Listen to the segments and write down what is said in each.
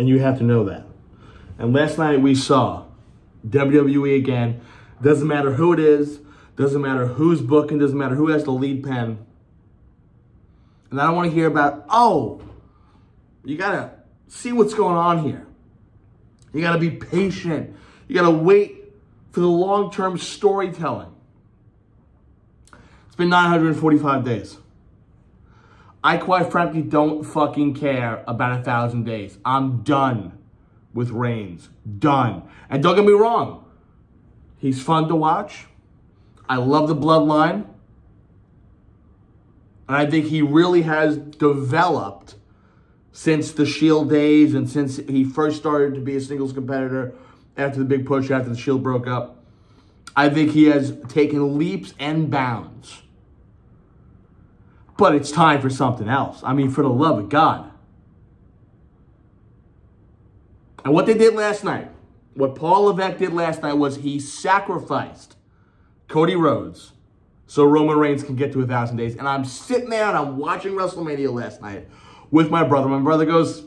And you have to know that. And last night we saw WWE again. Doesn't matter who it is, doesn't matter who's booking, doesn't matter who has the lead pen. And I don't want to hear about, oh, you got to see what's going on here. You got to be patient. You got to wait for the long term storytelling. It's been 945 days. I quite frankly don't fucking care about a thousand days. I'm done with Reigns. Done. And don't get me wrong, he's fun to watch. I love the bloodline. And I think he really has developed since the Shield days and since he first started to be a singles competitor after the big push, after the Shield broke up. I think he has taken leaps and bounds. But it's time for something else. I mean, for the love of God. And what they did last night, what Paul Levesque did last night was he sacrificed Cody Rhodes so Roman Reigns can get to a thousand days. And I'm sitting there and I'm watching WrestleMania last night with my brother. My brother goes,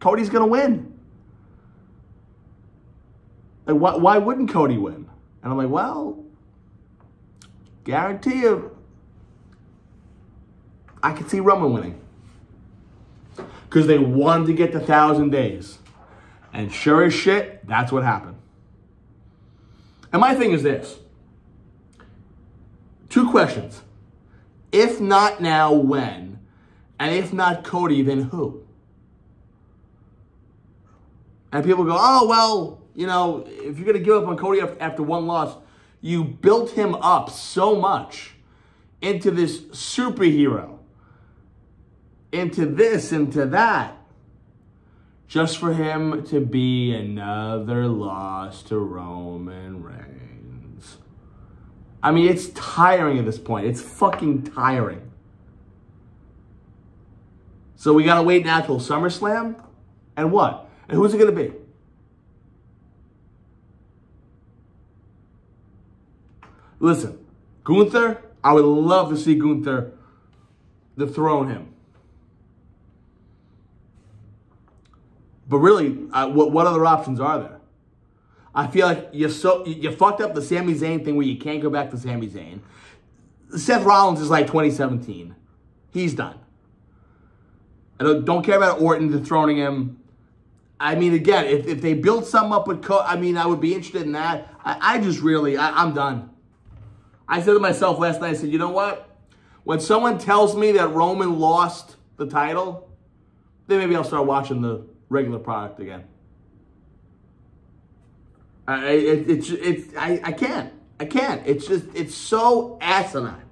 Cody's going to win. Like, why, why wouldn't Cody win? And I'm like, well, guarantee you, I could see Roman winning. Because they wanted to get the 1,000 days. And sure as shit, that's what happened. And my thing is this. Two questions. If not now, when? And if not Cody, then who? And people go, oh, well, you know, if you're going to give up on Cody after one loss, you built him up so much into this superhero, into this, into that, just for him to be another loss to Roman Reigns. I mean, it's tiring at this point. It's fucking tiring. So we gotta wait now till SummerSlam? And what? And who's it gonna be? Listen, Gunther, I would love to see Gunther dethrone him. But really, uh, what, what other options are there? I feel like you so you fucked up the Sami Zayn thing where you can't go back to Sami Zayn. Seth Rollins is like 2017. He's done. I don't, don't care about Orton dethroning him. I mean, again, if, if they build something up with Co, I mean, I would be interested in that. I, I just really, I, I'm done. I said to myself last night, I said, you know what? When someone tells me that Roman lost the title, then maybe I'll start watching the regular product again. I, it, it's, it's, I, I can't. I can't. It's just, it's so asinine.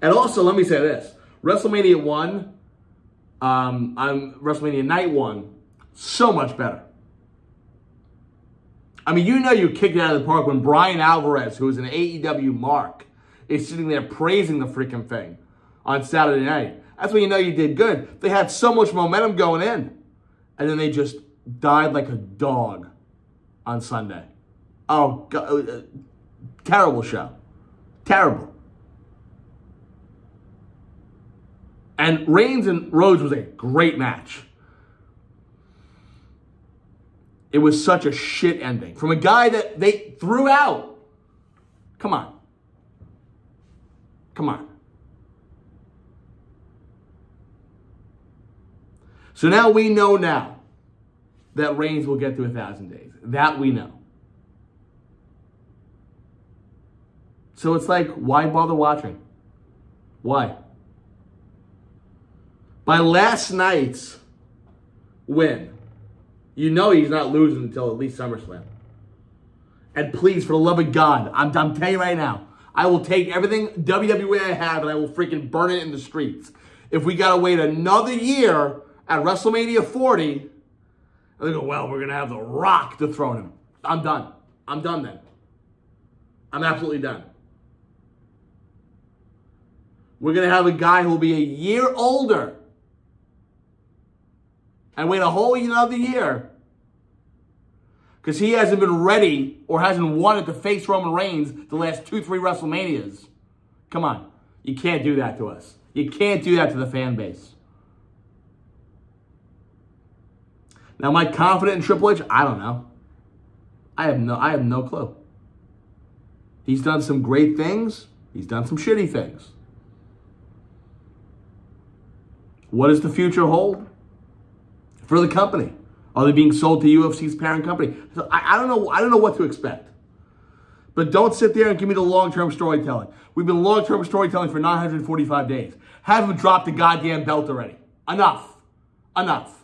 And also, let me say this. WrestleMania 1 um, on WrestleMania Night One, so much better. I mean, you know you kicked it out of the park when Bryan Alvarez, who is an AEW mark, is sitting there praising the freaking thing on Saturday night. That's when you know you did good. They had so much momentum going in. And then they just died like a dog on Sunday. Oh, God, uh, terrible show. Terrible. And Reigns and Rhodes was a great match. It was such a shit ending from a guy that they threw out. Come on. Come on. So now we know now that Reigns will get to a thousand days. That we know. So it's like, why bother watching? Why? by last night's win, you know he's not losing until at least SummerSlam. And please, for the love of God, I'm, I'm telling you right now, I will take everything WWE I have and I will freaking burn it in the streets. If we got to wait another year at WrestleMania 40, and they go, well, we're going to have The Rock dethrone him. I'm done. I'm done then. I'm absolutely done. We're going to have a guy who will be a year older and wait a whole another year because he hasn't been ready or hasn't wanted to face Roman Reigns the last two, three WrestleManias. Come on. You can't do that to us. You can't do that to the fan base. Now, am I confident in Triple H? I don't know. I have no, I have no clue. He's done some great things. He's done some shitty things. What does the future hold for the company? Are they being sold to UFC's parent company? So I, I don't know. I don't know what to expect. But don't sit there and give me the long-term storytelling. We've been long-term storytelling for 945 days. Have him drop the goddamn belt already. Enough. Enough.